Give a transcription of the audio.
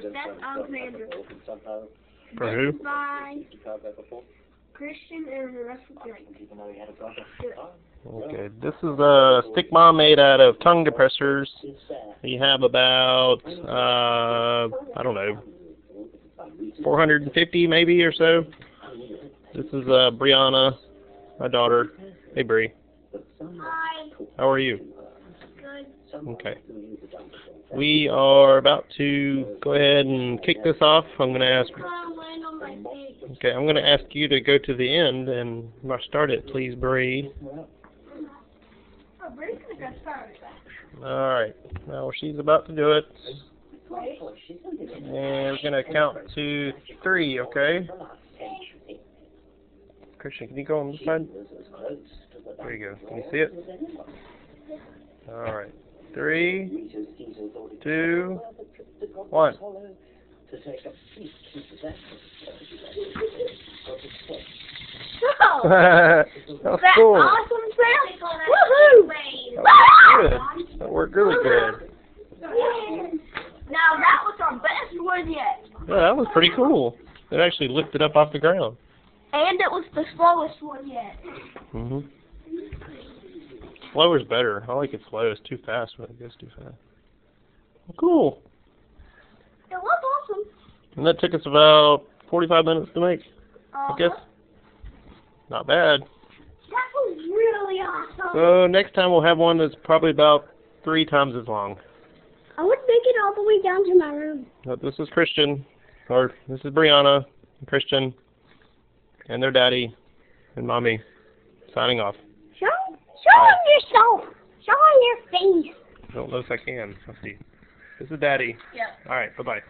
for Seth Alexander. For who? By Christian and the rest of the gang. Okay, this is a stick bomb made out of tongue depressors. We have about, uh, I don't know, 450 maybe or so. This is uh, Brianna, my daughter. Hey, Bree. Hi. How are you? Okay. We are about to go ahead and kick this off. I'm going to ask. I'll land on my feet. Okay, I'm going to ask you to go to the end and start it, please, Bree. Oh, Brady's gonna get started. All right. Now she's about to do it, and we're going to count to three. Okay. Christian, can you go on this side? There you go. Can you see it? All right. Three, two, one. Oh, that was cool. awesome sound. Woohoo! Good. That worked really good. Now that was our best one yet. Yeah, that was pretty cool. It actually lifted up off the ground. And it was the slowest one yet. Mhm. Slower's better. I like it slow. It's too fast, but it goes too fast. Cool. It was awesome. And that took us about 45 minutes to make. I Uh, guess. Not bad. That was really awesome. So next time we'll have one that's probably about three times as long. I would make it all the way down to my room. But this is Christian, or this is Brianna, and Christian, and their daddy, and mommy, signing off. Show, show Bye. them yourself. Show them your face. I don't know if I can. Let's see. This is daddy. Yeah. All right. Bye bye.